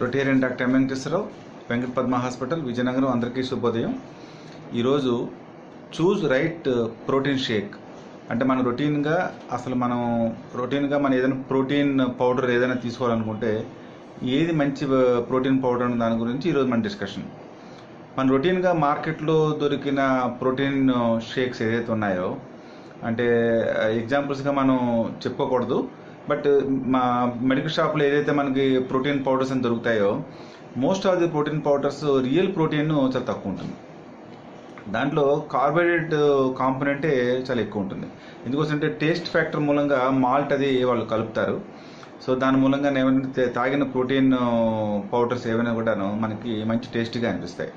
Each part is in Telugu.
Rotarian doctor M Venkateswararao Venkata Padma hospital Vizianagaram అందరికీ శుభోదయం. ఈరోజు చూజ్ రైట్ ప్రోటీన్ షేక్. అంటే మనం రొటీన్గా అసలు మనం రొటీన్గా మనం ఏదైనా ప్రోటీన్ పౌడర్ ఏదైనా తీసుకోవాలనుకుంటే ఏది మంచి ప్రోటీన్ పౌడర్ అనే దాని గురించి ఈరోజు మన డిస్కషన్. మన రొటీన్గా మార్కెట్లో దొరికిన ప్రోటీన్ షేక్స్ ఏదైతే ఉన్నాయో అంటే ఎగ్జాంపుల్స్గా మనం చెప్పుకోకూడదు. బట్ మా మెడికల్ షాప్లో ఏదైతే మనకి ప్రోటీన్ పౌడర్స్ అని దొరుకుతాయో most of the protein powders real protein చాలా తక్కువ ఉంటుంది. దాంట్లో కార్బోహైడ్రేట్ కాంపోనెంటే చాలా ఎక్కువ ఉంటుంది. ఎందుకోసంటే టేస్ట్ ఫ్యాక్టర్ మూలంగా మాల్ట్ అది వాళ్ళు కలుపుతారు. సో దాని మూలంగా ఏమైనా తాగిన ప్రోటీన్ పౌడర్స్ ఏమైనా కూడాను మనకి మంచి టేస్టీగా అనిపిస్తాయి.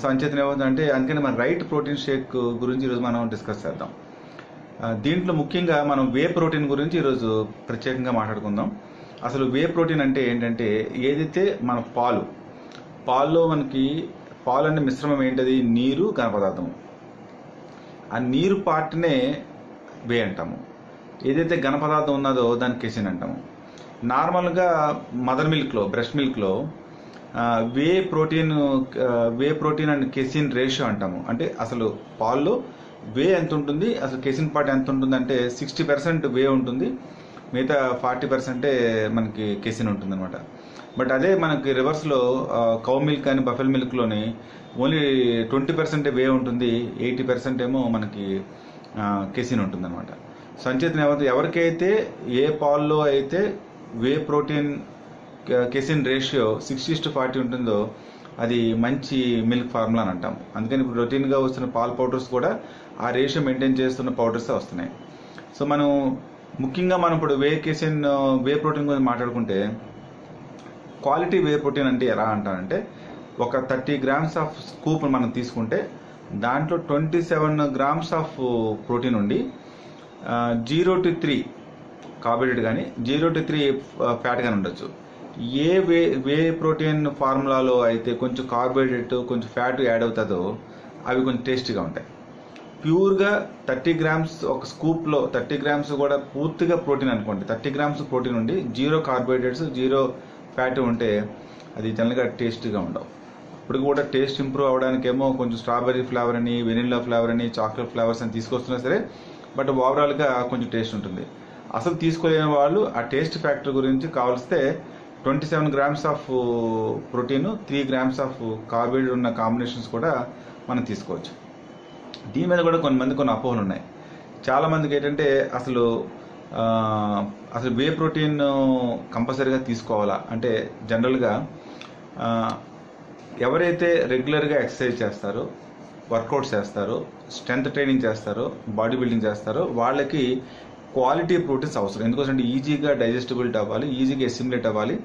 సో అంచేతన ఏమవుతుందంటే అందుకని మన రైట్ ప్రోటీన్ షేక్ గురించి ఈరోజు మనం డిస్కస్ చేద్దాం. దీంట్లో ముఖ్యంగా మనం వే ప్రోటీన్ గురించి ఈరోజు ప్రత్యేకంగా మాట్లాడుకుందాం. అసలు వే ప్రోటీన్ అంటే ఏంటంటే ఏదైతే మన పాలు పాల్లో మనకి పాలు అనే మిశ్రమం ఏంటది? నీరు ఘనపదార్థం ఆ నీరు పార్ట్నే వే అంటాము. ఏదైతే ఘనపదార్థం ఉన్నదో దాన్ని కెసిన్ అంటాము. నార్మల్గా మదర్ మిల్క్లో breast మిల్క్లో whey protein whey protein and casein ratio అంటాము. అంటే అసలు పాల్లో వే ఎంత ఉంటుంది అసలు కెసిన్ పార్ట్ ఎంత ఉంటుంది అంటే సిక్స్టీ పర్సెంట్ వే ఉంటుంది. మిగతా ఫార్టీ పర్సెంటే మనకి కెసిన్ ఉంటుంది అనమాట బట్ అదే మనకి రివర్స్లో కౌ మిల్క్ కానీ బఫెల్ మిల్క్లోని ఓన్లీ ట్వంటీ పర్సెంట్ వే ఉంటుంది. ఎయిటీ పర్సెంట్ ఏమో మనకి కెసిన్ ఉంటుంది అనమాట సంచేతన ఏమవుతుంది ఎవరికైతే ఏ పాల్లో అయితే whey protein casein ratio sixty to forty ఉంటుందో అది మంచి మిల్క్ ఫార్ములా అని అంటాం. అందుకని ఇప్పుడు రొటీన్గా వస్తున్న పాల్ పౌడర్స్ కూడా ఆ రేషియో మెయింటైన్ చేస్తున్న పౌడర్స్ వస్తున్నాయి. సో మనం ముఖ్యంగా మనం ఇప్పుడు వే కేసిన్ వే ప్రోటీన్ గురించి మాట్లాడుకుంటే క్వాలిటీ వే ప్రోటీన్ అంటే ఎలా అంటారంటే ఒక థర్టీ గ్రామ్స్ ఆఫ్ స్కూప్ మనం తీసుకుంటే దాంట్లో twenty seven grams of protein ఉండి జీరో టు త్రీ కార్బోహైడ్రేట్ కానీ జీరో టు త్రీ ఫ్యాట్ కానీ ఉండొచ్చు. ఏ వే వే ప్రోటీన్ ఫార్ములాలో అయితే కొంచెం కార్బోహైడ్రేట్ కొంచెం ఫ్యాట్ యాడ్ అవుతుందో అవి కొంచెం టేస్టీగా ఉంటాయి. ప్యూర్గా థర్టీ గ్రామ్స్ ఒక స్కూప్లో థర్టీ గ్రామ్స్ కూడా పూర్తిగా ప్రోటీన్ అనుకోండి. థర్టీ గ్రామ్స్ ప్రోటీన్ ఉండి జీరో కార్బోహైడ్రేట్స్ జీరో ఫ్యాట్ ఉంటే అది జనరల్గా టేస్టీగా ఉండవు. ఇప్పుడు కూడా టేస్ట్ ఇంప్రూవ్ అవడానికేమో కొంచెం స్ట్రాబెర్రీ ఫ్లేవర్ అని వెనిల్లా ఫ్లేవర్ అని చాక్లెట్ ఫ్లేవర్స్ అని తీసుకొస్తున్నా సరే బట్ ఓవరాల్గా కొంచెం టేస్ట్ ఉంటుంది. అసలు తీసుకోలేని వాళ్ళు ఆ టేస్ట్ ఫ్యాక్టర్ గురించి కావలిస్తే twenty seven grams of protein three grams of carbohydrate ఉన్న కాంబినేషన్స్ కూడా మనం తీసుకోవచ్చు. దీని మీద కూడా కొంతమంది కొన్ని అపోహలు ఉన్నాయి. చాలామందికి ఏంటంటే అసలు అసలు వే ప్రోటీన్ కంపల్సరీగా తీసుకోవాలా? అంటే జనరల్గా ఎవరైతే రెగ్యులర్గా ఎక్సర్సైజ్ చేస్తారో వర్కౌట్ చేస్తారో స్ట్రెంత్ ట్రైనింగ్ చేస్తారో బాడీ బిల్డింగ్ చేస్తారో వాళ్ళకి క్వాలిటీ ప్రోటీన్స్ అవసరం. ఎందుకంటే ఈజీగా డైజెస్టబిలిటీ అవ్వాలి ఈజీగా ఎసిమిలేట్ అవ్వాలి.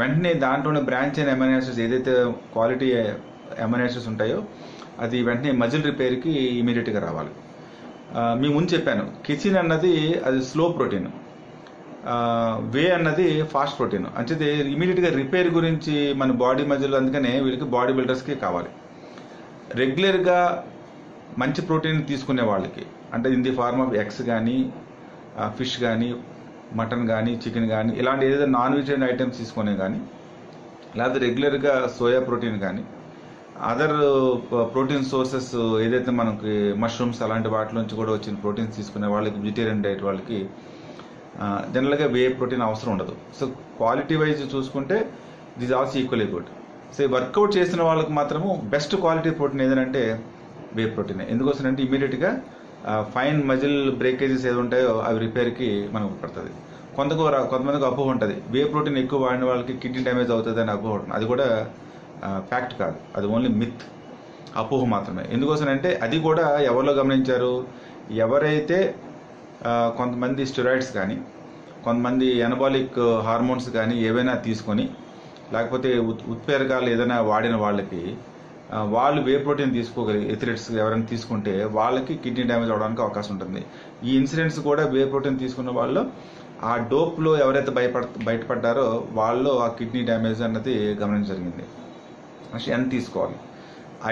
వెంటనే దాంట్లోనే బ్రాంచ్ అయిన ఎమ్యూనాసిడ్స్ ఏదైతే క్వాలిటీ ఎమ్యూనాసిడ్స్ ఉంటాయో అది వెంటనే మజిల్ రిపేర్కి ఇమీడియట్గా రావాలి. మీ ముందు చెప్పాను కిచిన్ అన్నది అది స్లో ప్రోటీన్. వే అన్నది ఫాస్ట్ ప్రోటీన్. అంటే ఇమీడియట్గా రిపేర్ గురించి మన బాడీ మజిల్ అందుకనే వీళ్ళకి బాడీ బిల్డర్స్కి కావాలి. రెగ్యులర్గా మంచి ప్రోటీన్ తీసుకునే వాళ్ళకి అంటే in the form of eggs కానీ ఫిష్ కానీ మటన్ కానీ చికెన్ కానీ ఇలాంటి ఏదైతే నాన్ వెజిటేరియన్ ఐటమ్స్ తీసుకునే కానీ లేకపోతే రెగ్యులర్గా సోయా ప్రోటీన్ కానీ అదర్ ప్రోటీన్ సోర్సెస్ ఏదైతే మనకి మష్రూమ్స్ అలాంటి వాటి నుంచి కూడా వచ్చిన ప్రోటీన్స్ తీసుకునే వాళ్ళకి వెజిటేరియన్ డైట్ వాళ్ళకి జనరల్గా వే ప్రోటీన్ అవసరం ఉండదు. సో క్వాలిటీ వైజ్ చూసుకుంటే this also equally good so workout చేసిన వాళ్ళకి మాత్రము బెస్ట్ క్వాలిటీ ప్రోటీన్ ఏదంటే వే ప్రోటీన్ ఎందుకోసం అంటే ఇమీడియట్గా ఫైన్ మజిల్ బ్రేకేజెస్ ఏది ఉంటాయో అవి రిపేర్కి మనకు పడుతుంది. కొంతకు కొంతమందికి అపోహ ఉంటుంది. వే ప్రోటీన్ ఎక్కువ వాడిన వాళ్ళకి కిడ్నీ డ్యామేజ్ అవుతుంది అని అపోహ ఉంటుంది. అది కూడా ఫ్యాక్ట్ కాదు. అది ఓన్లీ మిత్ అపోహ మాత్రమే. ఎందుకోసం అంటే అది కూడా ఎవరిలో గమనించారు? ఎవరైతే కొంతమంది స్టెరాయిడ్స్ కానీ కొంతమంది ఎనబాలిక్ హార్మోన్స్ కానీ ఏవైనా తీసుకొని లేకపోతే ఉత్ప్రేరకాలు ఏదైనా వాడిన వాళ్ళకి వాళ్ళు వే ప్రోటీన్ తీసుకోగలిగి ఎథిలెట్స్ ఎవరైనా తీసుకుంటే వాళ్ళకి కిడ్నీ డ్యామేజ్ అవడానికి అవకాశం ఉంటుంది. ఈ ఇన్సిడెంట్స్ కూడా వే ప్రోటీన్ తీసుకున్న వాళ్ళు ఆ డోప్లో ఎవరైతే భయపడ బయటపడ్డారో వాళ్ళు ఆ కిడ్నీ డ్యామేజ్ అన్నది గమనించ జరిగింది. ఎంత తీసుకోవాలి.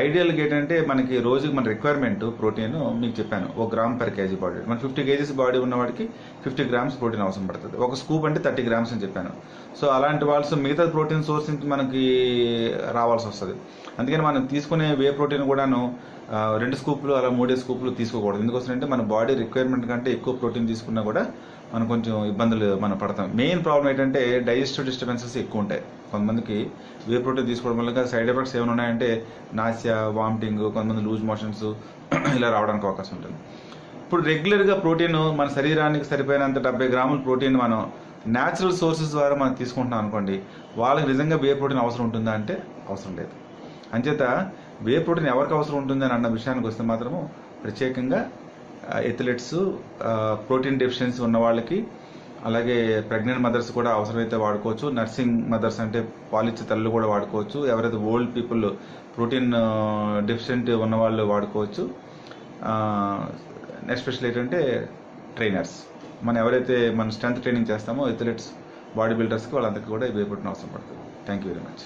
ఐడియల్గా ఏంటంటే మనకి రోజుకి మన రిక్వైర్మెంట్ ప్రోటీన్ మీకు చెప్పాను. ఒక గ్రామ్ పర్ కేజీ బాడీ మన ఫిఫ్టీ కేజీస్ బాడీ ఉన్నవాడికి ఫిఫ్టీ గ్రామ్స్ ప్రోటీన్ అవసరం పడుతుంది. ఒక స్కూప్ అంటే థర్టీ గ్రామ్స్ అని చెప్పాను. సో అలాంటి వాళ్ళు మిగతా ప్రోటీన్ సోర్స్ నుంచి మనకి రావాల్సి వస్తుంది. అందుకని మనం తీసుకునే వే ప్రోటీన్ కూడాను రెండు స్కూప్లు అలా మూడే స్కూప్లు తీసుకోకూడదు. ఎందుకోసం అంటే మన బాడీ రిక్వైర్మెంట్ కంటే ఎక్కువ ప్రోటీన్ తీసుకున్నా కూడా మనం కొంచెం ఇబ్బందులు మనం పడతాం. మెయిన్ ప్రాబ్లం ఏంటంటే డైజెస్టివ్ డిస్టర్బెన్సెస్ ఎక్కువ ఉంటాయి. కొంతమందికి వే ప్రోటీన్ తీసుకోవడం వల్ల సైడ్ ఎఫెక్ట్స్ ఏమైనా ఉన్నాయంటే నాసియా వామిటింగ్ కొంతమంది లూజ్ మోషన్స్ ఇలా రావడానికి అవకాశం ఉంటుంది. ఇప్పుడు రెగ్యులర్గా ప్రోటీన్ మన శరీరానికి సరిపోయినంత డెబ్బై గ్రాముల ప్రోటీన్ మనం న్యాచురల్ సోర్సెస్ ద్వారా మనం తీసుకుంటున్నాం అనుకోండి వాళ్ళకి నిజంగా వే ప్రోటీన్ అవసరం ఉంటుందా అంటే అవసరం లేదు. అంచేత వే ప్రోటీన్ ఎవరికి అవసరం ఉంటుందని అన్న విషయానికి వస్తే మాత్రము ప్రత్యేకంగా ఎథ్లెట్స్ ప్రోటీన్ డెఫిషియన్సీ ఉన్న వాళ్ళకి అలాగే ప్రెగ్నెంట్ మదర్స్ కూడా అవసరమైతే వాడుకోవచ్చు. నర్సింగ్ మదర్స్ అంటే పాలిచ్చే తల్లు కూడా వాడుకోవచ్చు. ఎవరైతే ఓల్డ్ పీపుల్ ప్రోటీన్ డెఫిషియెంట్ ఉన్న వాళ్ళు వాడుకోవచ్చు. ఎస్పెషల్ ఏంటంటే ట్రైనర్స్ మనం ఎవరైతే మనం స్ట్రెంత్ ట్రైనింగ్ చేస్తామో ఎథ్లెట్స్ బాడీ బిల్డర్స్కి వాళ్ళందరికీ కూడా ఇవి అవసరం పడుతుంది. Thank you very much